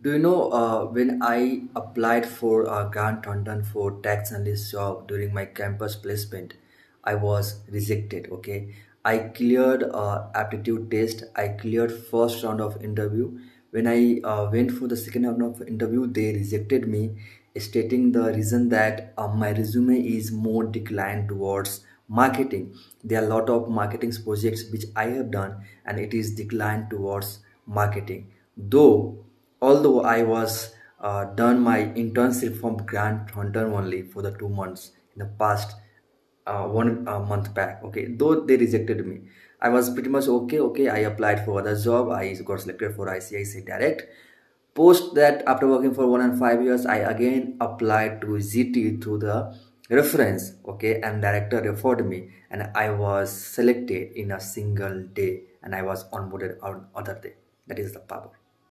Do you know uh, when I applied for a Grant Thornton for tax analyst job during my campus placement, I was rejected. Okay, I cleared uh, aptitude test. I cleared first round of interview. When I uh, went for the second round of interview, they rejected me, stating the reason that uh, my resume is more declined towards marketing. There are a lot of marketing projects which I have done, and it is declined towards marketing. Though although I was uh, done my internship from Grant Thornton only for the two months in the past uh, one uh, month back okay though they rejected me. I was pretty much okay okay I applied for other job I got selected for ICICI Direct. Post that after working for one and five years I again applied to GT through the reference okay and director referred me and I was selected in a single day and I was onboarded on other day. That is the power